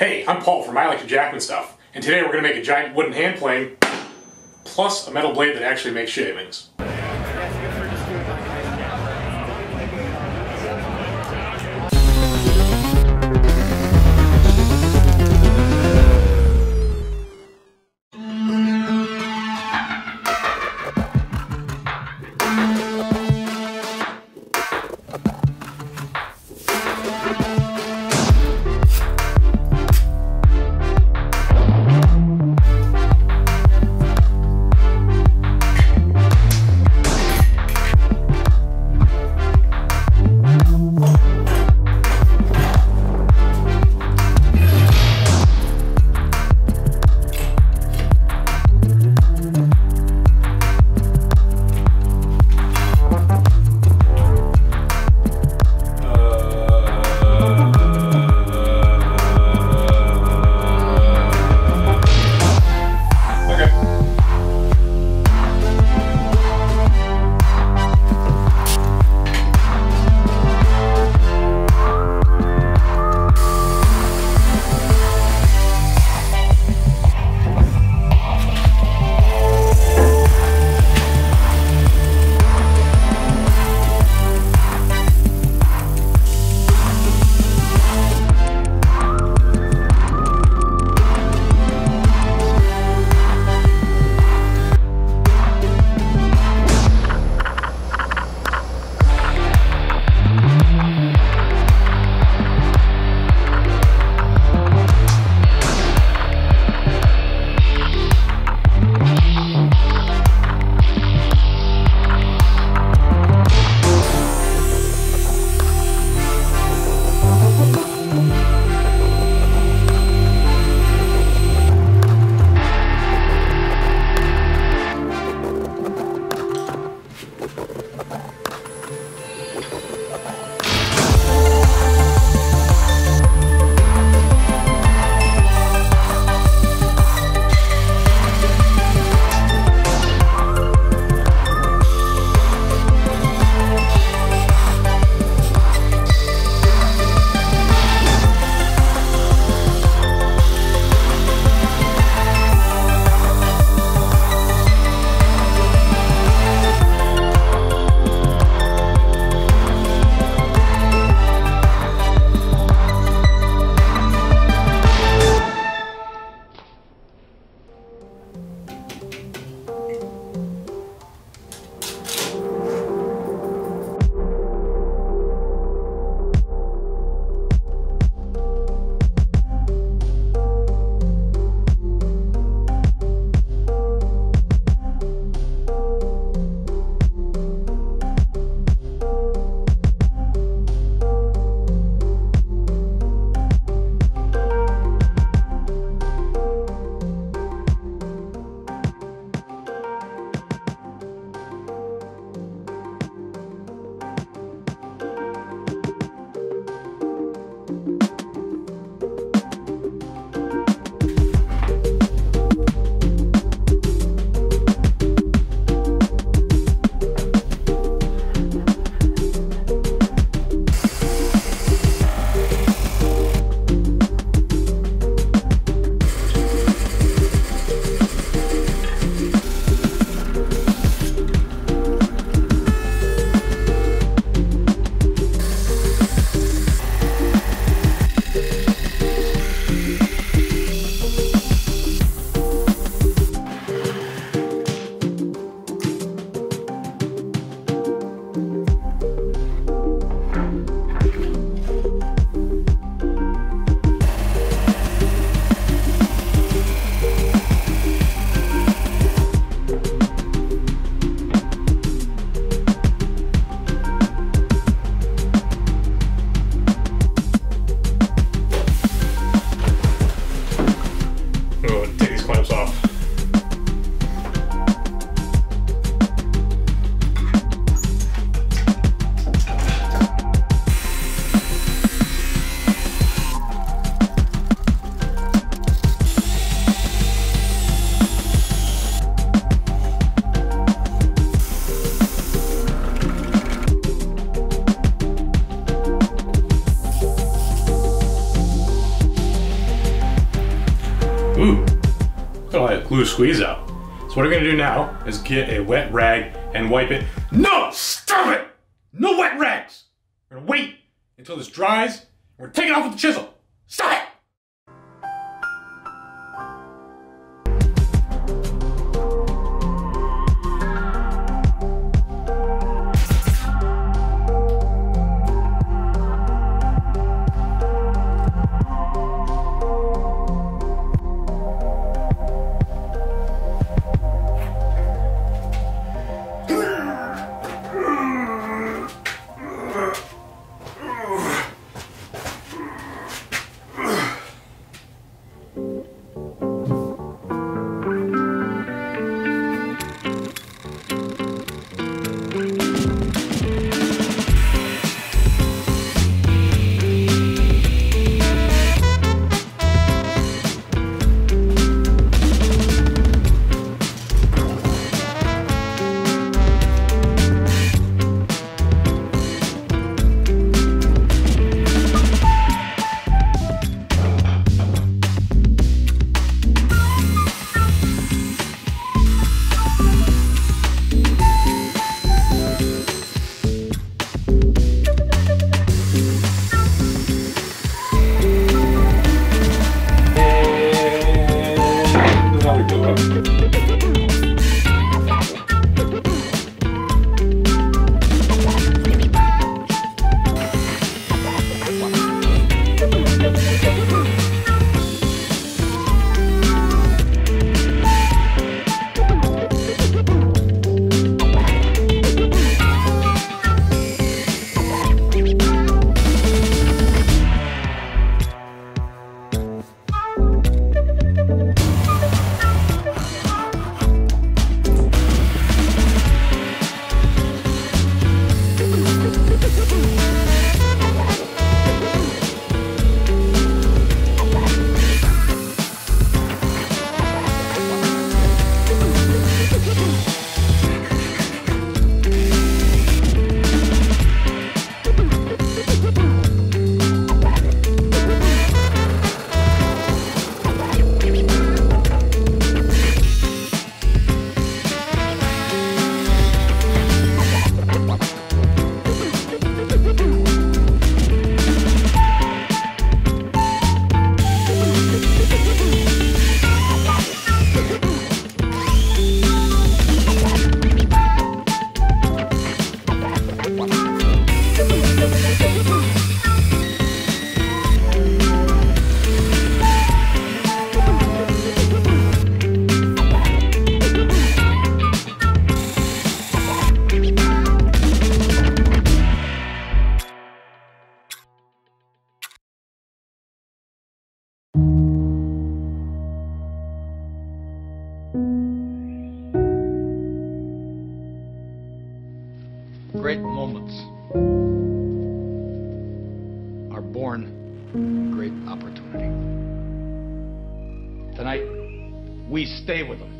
Hey, I'm Paul from I Like to Jackman Stuff, and today we're going to make a giant wooden hand plane plus a metal blade that actually makes shavings. Squeeze out. So what I'm gonna do now is get a wet rag and wipe it. No, stop it! No wet rags! We're gonna wait until this dries. We're take it off with the chisel. Stop it! Tonight, we stay with them.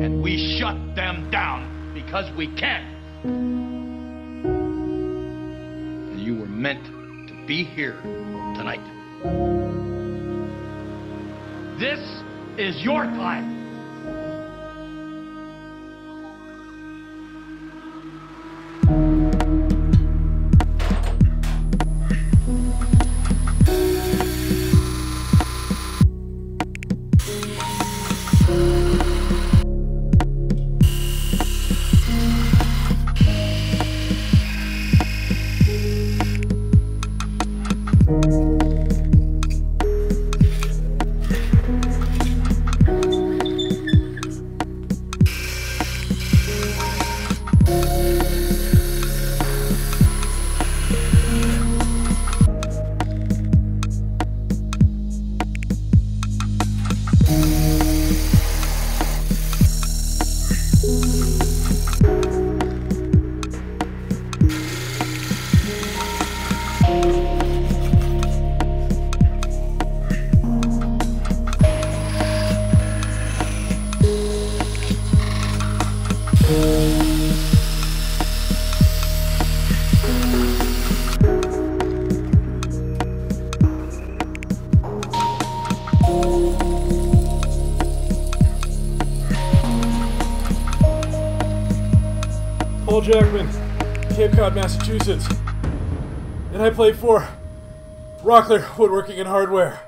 And we shut them down because we can. And you were meant to be here tonight. This is your time. Paul Jackman, Cape Cod, Massachusetts. And I play for Rockler Woodworking and Hardware.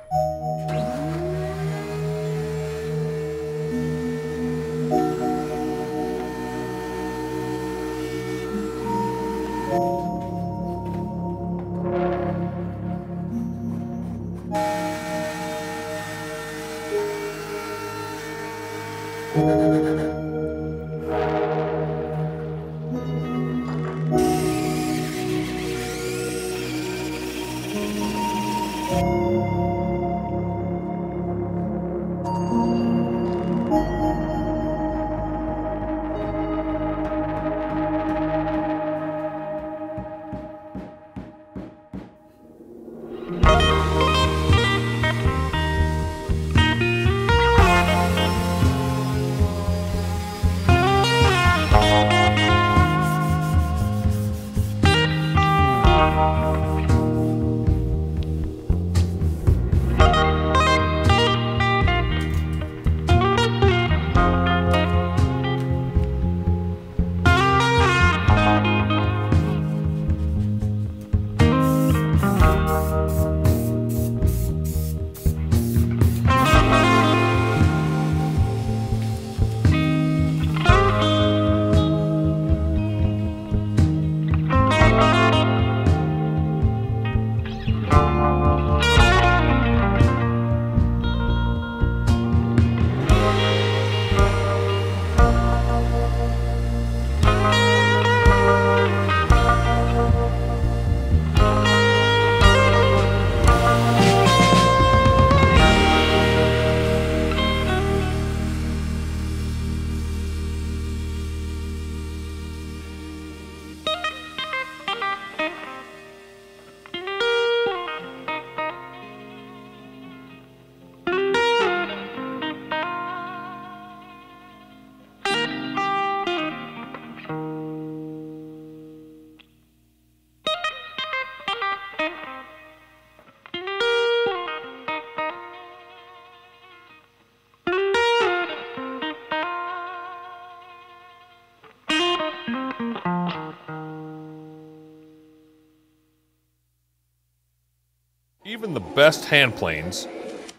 Even the best hand planes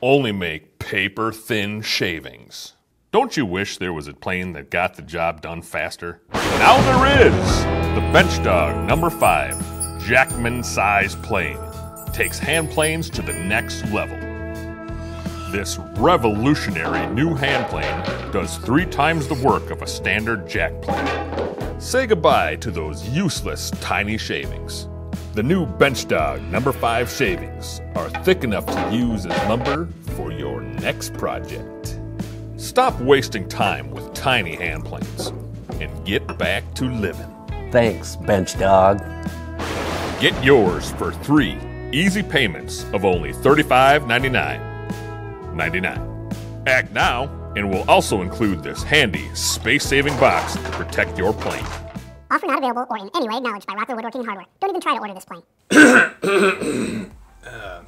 only make paper thin shavings. Don't you wish there was a plane that got the job done faster? Now there is! The Bench Dog number 5 Jackman size plane takes hand planes to the next level. This revolutionary new hand plane does three times the work of a standard jack plane. Say goodbye to those useless tiny shavings. The new Bench Dog number 5 shavings are thick enough to use as lumber for your next project. Stop wasting time with tiny hand planes and get back to living. Thanks, Bench Dog. Get yours for three easy payments of only $35.99. 99. Act now, and we'll also include this handy space saving box to protect your plane. Offer not available or in any way acknowledged by Rockler Woodworking Hardware. Don't even try to order this plane. Uh,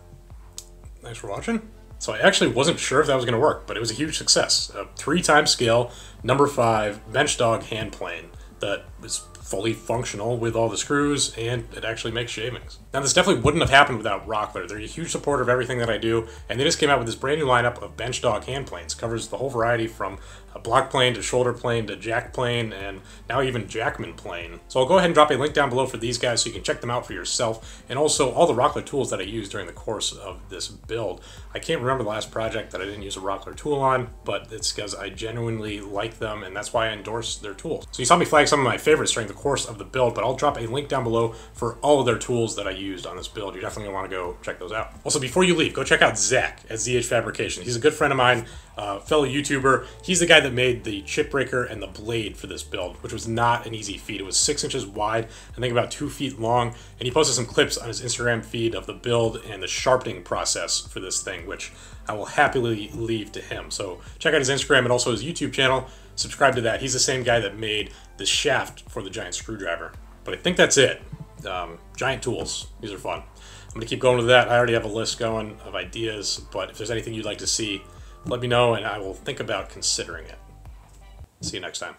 thanks for watching. So I actually wasn't sure if that was going to work, but it was a huge success. A three times scale, number five, bench dog hand plane that was fully functional with all the screws, and it actually makes shavings. Now, this definitely wouldn't have happened without Rockler. They're a huge supporter of everything that I do, and they just came out with this brand new lineup of bench dog hand planes. Covers the whole variety from a block plane to shoulder plane to jack plane, and now even Jackman plane. So I'll go ahead and drop a link down below for these guys so you can check them out for yourself, and also all the Rockler tools that I used during the course of this build. I can't remember the last project that I didn't use a Rockler tool on, but it's because I genuinely like them, and that's why I endorse their tools. So you saw me flag some of my favorites during the course of the build, but I'll drop a link down below for all of their tools that I used on this build. You're definitely going to want to go check those out. Also, before you leave, go check out Zack at ZH Fabrication. He's a good friend of mine, uh, fellow YouTuber. He's the guy that made the chip breaker and the blade for this build, which was not an easy feat. It was six inches wide, I think about two feet long, and he posted some clips on his Instagram feed of the build and the sharpening process for this thing, which I will happily leave to him. So check out his Instagram and also his YouTube channel. Subscribe to that. He's the same guy that made the shaft for the giant screwdriver. But I think that's it. Um, giant tools. These are fun. I'm going to keep going with that. I already have a list going of ideas, but if there's anything you'd like to see, let me know and I will think about considering it. See you next time.